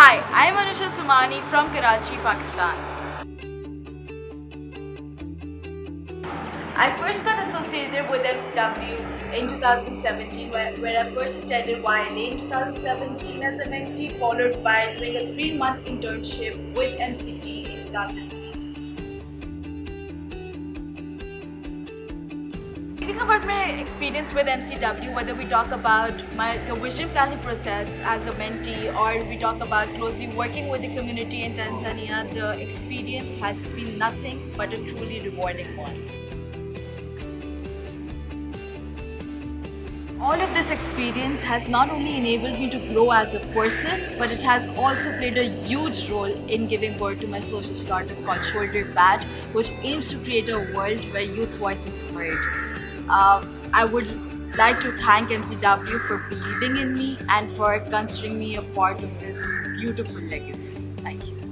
Hi, I'm Anusha Somani from Karachi, Pakistan. I first got associated with MCW in 2017 where, where I first attended YLA in 2017 as a mentee followed by doing a three-month internship with MCT in 2018. Speaking about my experience with MCW, whether we talk about my the vision planning process as a mentee or we talk about closely working with the community in Tanzania, the experience has been nothing but a truly rewarding one. All of this experience has not only enabled me to grow as a person, but it has also played a huge role in giving birth to my social startup called Shoulder Pad, which aims to create a world where youth's voice is heard. Uh, I would like to thank MCW for believing in me and for considering me a part of this beautiful legacy. Thank you.